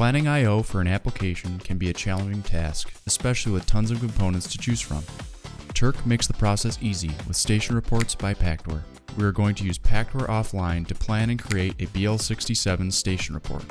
Planning I.O. for an application can be a challenging task, especially with tons of components to choose from. Turck makes the process easy with Station Reports by Pactware. We are going to use Pactware Offline to plan and create a BL67 station report.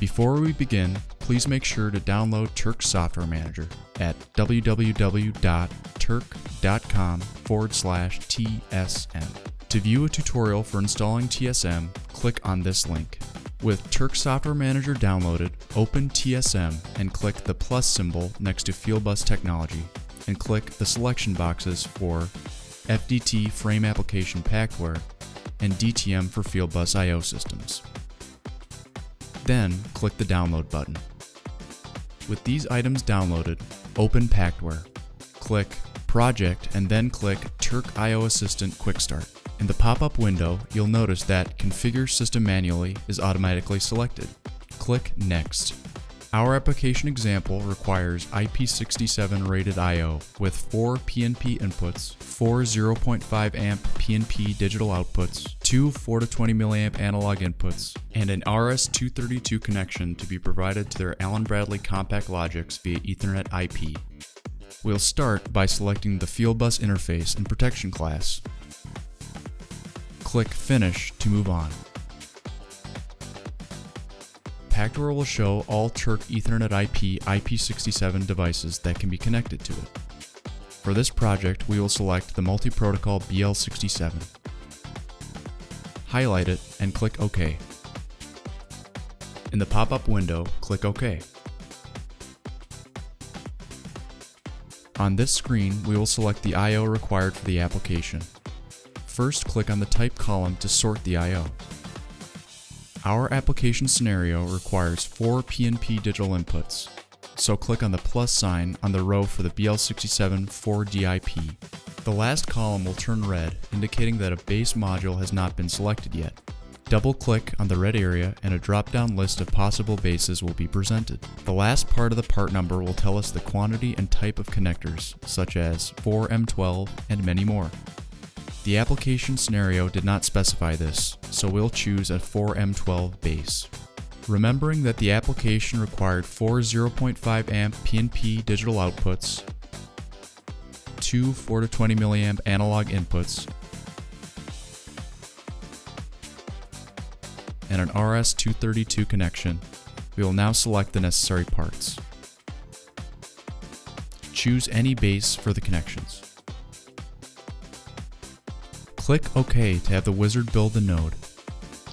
Before we begin, please make sure to download Turck Software Manager at www.turck.com forward slash TSM. To view a tutorial for installing TSM, click on this link. With Turck Software Manager downloaded, open TSM and click the plus symbol next to Fieldbus Technology and click the selection boxes for FDT Frame Application Pactware and DTM for Fieldbus I.O. systems. Then click the download button. With these items downloaded, open Pactware. Click Project and then click Turck I.O. Assistant Quick Start. In the pop-up window, you'll notice that Configure System Manually is automatically selected. Click Next. Our application example requires IP67 rated I.O. with 4 PNP inputs, 4 0.5 amp PNP digital outputs, 2 4 to 20 milliamp analog inputs, and an RS-232 connection to be provided to their Allen Bradley CompactLogix via Ethernet IP. We'll start by selecting the Fieldbus interface and protection class. Click Finish to move on. Pactware will show all Turck Ethernet IP IP67 devices that can be connected to it. For this project, we will select the multi-protocol BL67. Highlight it and click OK. In the pop-up window, click OK. On this screen, we will select the I.O. required for the application. First, click on the Type column to sort the I.O. Our application scenario requires four PNP digital inputs, so click on the plus sign on the row for the BL67 4DIP. The last column will turn red, indicating that a base module has not been selected yet. Double-click on the red area and a drop-down list of possible bases will be presented. The last part of the part number will tell us the quantity and type of connectors, such as 4M12 and many more. The application scenario did not specify this, so we'll choose a 4M12 base. Remembering that the application required four 0.5 amp PNP digital outputs, two 4 to 20 milliamp analog inputs, and an RS-232 connection, we will now select the necessary parts. Choose any base for the connections. Click OK to have the wizard build the node.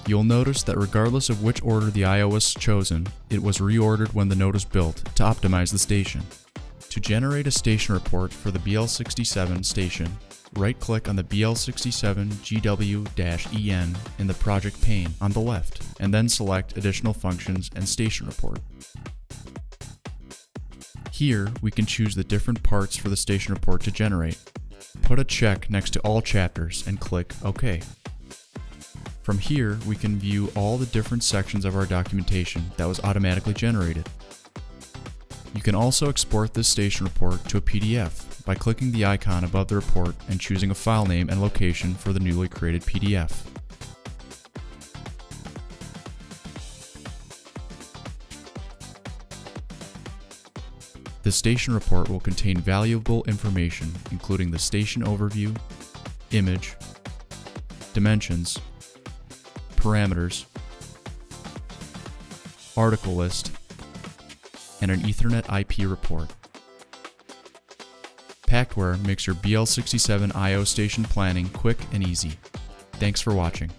You'll notice that regardless of which order the I.O. was chosen, it was reordered when the node was built to optimize the station. To generate a station report for the BL67 station, right-click on the BL67 GW-EN in the project pane on the left, and then select Additional Functions and Station Report. Here, we can choose the different parts for the station report to generate. Put a check next to all chapters and click OK. From here, we can view all the different sections of our documentation that was automatically generated. You can also export this station report to a PDF by clicking the icon above the report and choosing a file name and location for the newly created PDF. The station report will contain valuable information including the station overview, image, dimensions, parameters, article list, and an Ethernet IP report. Pactware makes your BL67 I.O. station planning quick and easy. Thanks for watching.